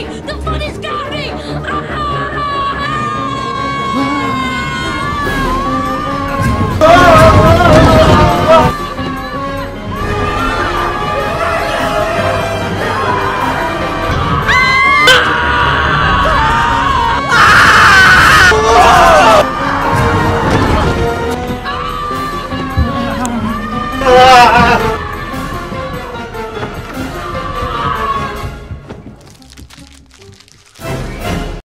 Hey, the